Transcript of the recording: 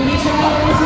你们成为我